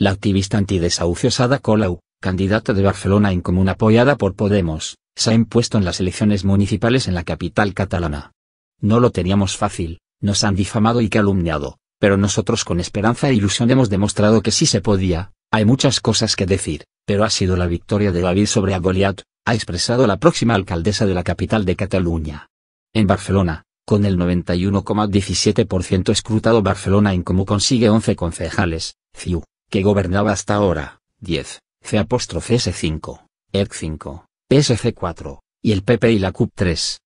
La activista antidesahucio Sada Colau, candidata de Barcelona en común apoyada por Podemos, se ha impuesto en las elecciones municipales en la capital catalana. No lo teníamos fácil, nos han difamado y calumniado, pero nosotros con esperanza e ilusión hemos demostrado que sí se podía, hay muchas cosas que decir, pero ha sido la victoria de David sobre Goliat, ha expresado la próxima alcaldesa de la capital de Cataluña. En Barcelona, con el 91,17% escrutado Barcelona en Comú consigue 11 concejales, CIU, que gobernaba hasta ahora, 10, C S5, ERC 5, PSC 4, y el PP y la CUP 3.